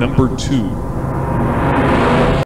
number two.